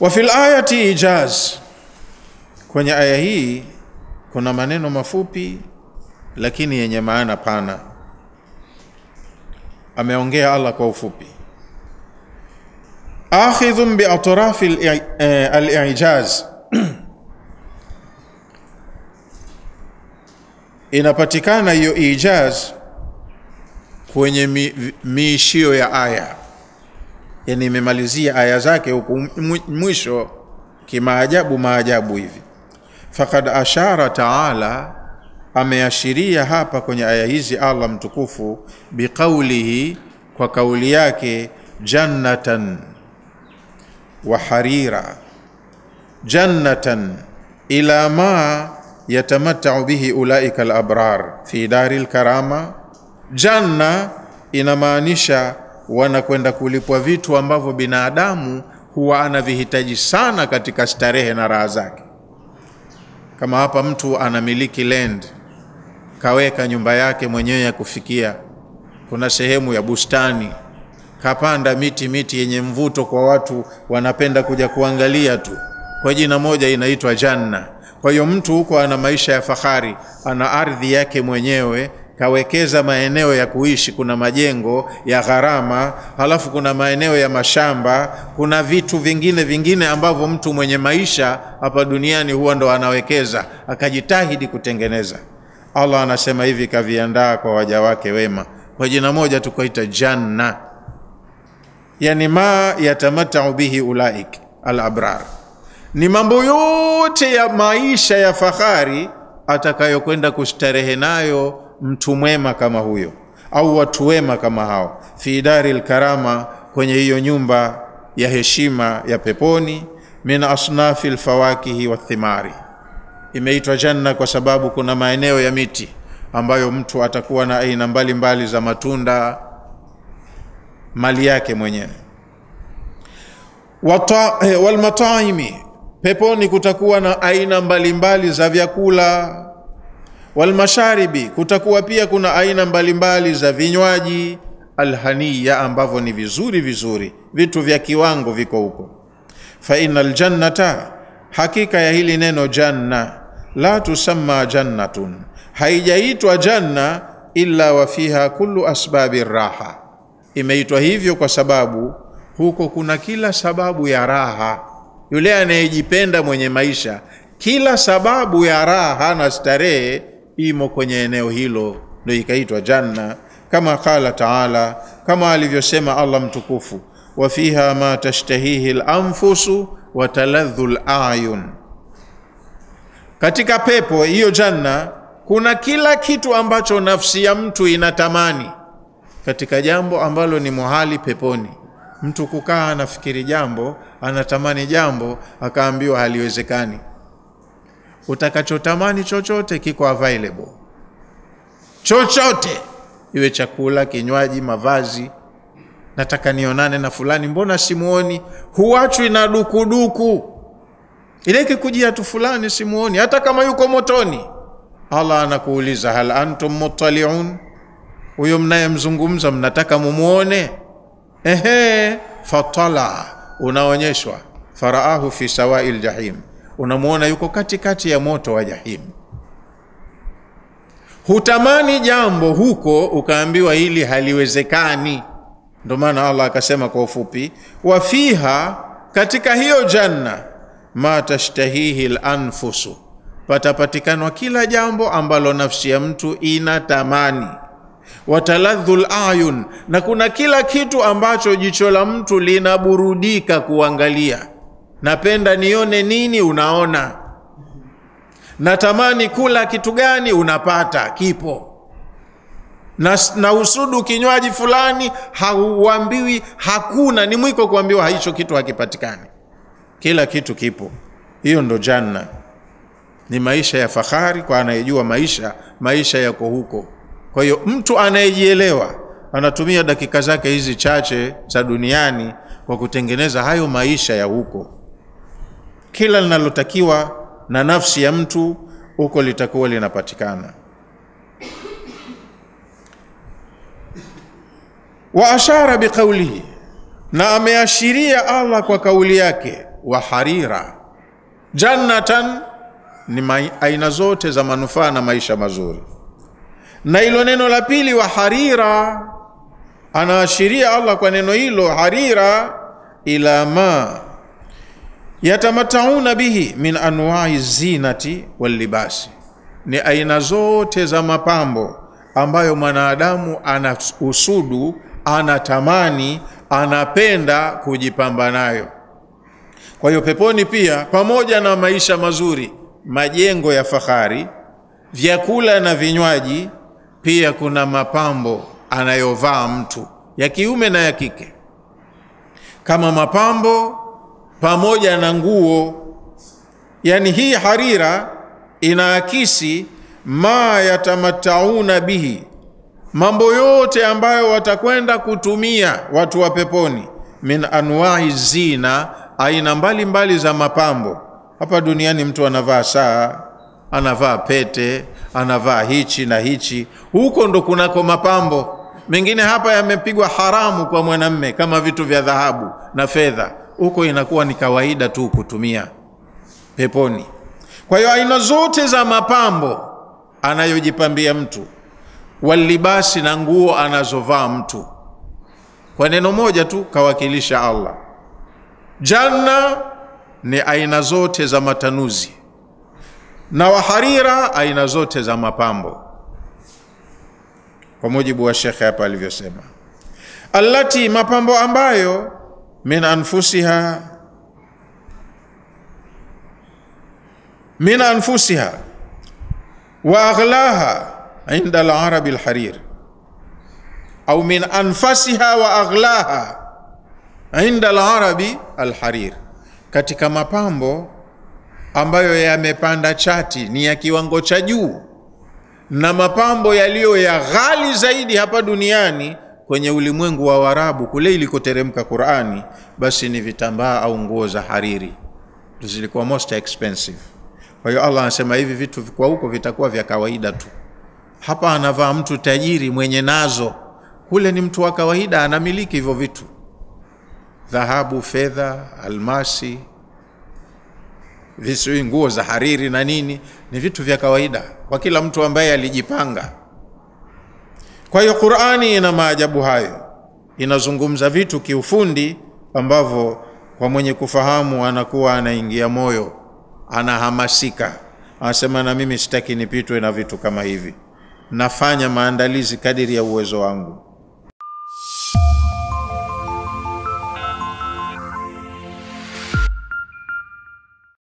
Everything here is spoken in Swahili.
wa fil ayati ijaz. Kwenye aya hii kuna maneno mafupi lakini yenye maana pana. Ameongea allah kwa ufupi. Akhidhun biatrafi al-ijaz. Inapatikana hiyo ijaz kwenye mi- miishio ya aya yani imemalizia aya zake huku mwisho kimaajabu maajabu hivi. Fakad ashara taala ameashiria hapa kwenye aya hizi allah mtukufu biqaulihi kwa kauli yake jannatan wa harira. Jannatan ila ma yatamattau bihi ulaika alabrar fi dari lkarama janna inamaanisha wanakwenda kulipwa vitu ambavyo binadamu huwa anavihitaji sana katika starehe na raha zake. Kama hapa mtu anamiliki land kaweka nyumba yake mwenyewe ya kufikia. Kuna sehemu ya bustani kapanda miti miti yenye mvuto kwa watu wanapenda kuja kuangalia tu. Kwa jina moja inaitwa janna. Kwa hiyo mtu huko ana maisha ya fahari ana ardhi yake mwenyewe kawekeza maeneo ya kuishi. Kuna majengo ya gharama halafu kuna maeneo ya mashamba. Kuna vitu vingine vingine ambavyo mtu mwenye maisha hapa duniani huwa ndo anawekeza akajitahidi kutengeneza. Allah anasema hivi kaviandaa kwa waja wake wema. Kwa jina moja tukaita janna yani ma yatamatau bihi ulaik alabrar. Ni mambo yote ya maisha ya fahari atakayokwenda kustarehe nayo mtu mwema kama huyo au watu wema kama hao fi dari lkarama kwenye hiyo nyumba ya heshima ya peponi min asnafi lfawakihi wathimari imeitwa janna kwa sababu kuna maeneo ya miti ambayo mtu atakuwa na aina mbalimbali za matunda mali yake mwenyewe. Eh, walmataimi peponi kutakuwa na aina mbalimbali za vyakula walmasharibi kutakuwa pia kuna aina mbalimbali za vinywaji. Alhaniya ambavyo ni vizuri vizuri. Vitu vya kiwango viko huko. Fa innal jannata, hakika ya hili neno janna. La tusamma jannatun. Haijaitwa janna illa wa fiha kullu asbabi raha. Imeitwa hivyo kwa sababu huko kuna kila sababu ya raha. Yule anayejipenda mwenye maisha kila sababu ya raha na starehe imo kwenye eneo hilo ndio ikaitwa janna kama qala taala kama alivyosema allah mtukufu wa fiha ma tashtahihi lanfusu wa taladhu layun katika pepo hiyo janna kuna kila kitu ambacho nafsi ya mtu inatamani. Katika jambo ambalo ni muhali peponi. Mtu kukaa anafikiri jambo anatamani jambo akaambiwa haliwezekani utakachotamani chochote kiko available. Chochote. Iwe chakula kinywaji mavazi. Nataka nionane na fulani mbona simuoni? Huachwi na dukuduku. Ile kujia tu fulani simuoni. Hata kama yuko motoni. Allah anakuuliza hal antum muttaliun? Huyo mnayemzungumza mnataka mumuone? Ehe. Fatala. Unaonyeshwa. Faraahu fi sawai ljahim unamwona yuko katikati ya moto wa jahim. Hutamani jambo huko ukaambiwa hili haliwezekani. Ndo maana allah akasema kwa ufupi wa fiha katika hiyo janna ma tashtahihi lanfusu patapatikanwa kila jambo ambalo nafsi ya mtu inatamani. Wataladhu layun na kuna kila kitu ambacho jicho la mtu linaburudika kuangalia napenda nione nini unaona. Natamani kula kitu gani unapata kipo. Na, na usudu kinywaji fulani hauambiwi hakuna ni mwiko kuambiwa hicho kitu hakipatikani. Kila kitu kipo. Hiyo ndo janna. Ni maisha ya fahari kwa anayejua maisha maisha yako huko. Kwa hiyo mtu anayejielewa anatumia dakika zake hizi chache za duniani kwa kutengeneza hayo maisha ya huko kila linalotakiwa na nafsi ya mtu huko litakuwa linapatikana. Wa ashara biqaulihi na ameashiria allah kwa kauli yake wa harira. Jannatan ni aina zote za manufaa na maisha mazuri, na hilo neno la pili wa harira anaashiria Allah kwa neno hilo harira, ila ma yatamatauna bihi min anwai zinati wallibasi, ni aina zote za mapambo ambayo mwanadamu ana usudu, anatamani, anapenda kujipamba nayo. Kwa hiyo peponi pia, pamoja na maisha mazuri, majengo ya fahari, vyakula na vinywaji, pia kuna mapambo anayovaa mtu ya kiume na ya kike, kama mapambo pamoja na nguo. Yani hii harira inaakisi ma yatamatauna bihi, mambo yote ambayo watakwenda kutumia watu wa peponi, min anwai zina, aina mbalimbali mbali za mapambo. Hapa duniani mtu anavaa saa, anavaa pete, anavaa hichi na hichi, huko ndo kunako mapambo mengine. Hapa yamepigwa haramu kwa mwanamme, kama vitu vya dhahabu na fedha, huko inakuwa ni kawaida tu kutumia peponi. Kwa hiyo aina zote za mapambo anayojipambia mtu, walibasi na nguo anazovaa mtu, kwa neno moja tu kawakilisha Allah. Janna ni aina zote za matanuzi, na waharira aina zote za mapambo, kwa mujibu wa shekhe hapa alivyosema, allati, mapambo ambayo min anfusiha min anfusiha wa aghlaha inda al-arab al-harir au min anfasiha wa aghlaha inda al-arabi al-harir, katika mapambo ambayo yamepanda chati ni ya kiwango cha juu na mapambo yaliyo ya ghali zaidi hapa duniani kwenye ulimwengu wa Waarabu kule ilikoteremka Qurani, basi ni vitambaa au nguo za hariri zilikuwa most expensive. Kwa hiyo Allah anasema hivi vitu kwa huko vitakuwa vya kawaida tu. Hapa anavaa mtu tajiri mwenye nazo, kule ni mtu wa kawaida anamiliki hivyo vitu, dhahabu, fedha, almasi, visui, nguo za hariri na nini, ni vitu vya kawaida kwa kila mtu ambaye alijipanga. Kwa hiyo Qur'ani ina maajabu hayo, inazungumza vitu kiufundi ambavyo kwa mwenye kufahamu anakuwa anaingia moyo, anahamasika, anasema na mimi sitaki nipitwe na vitu kama hivi, nafanya maandalizi kadiri ya uwezo wangu.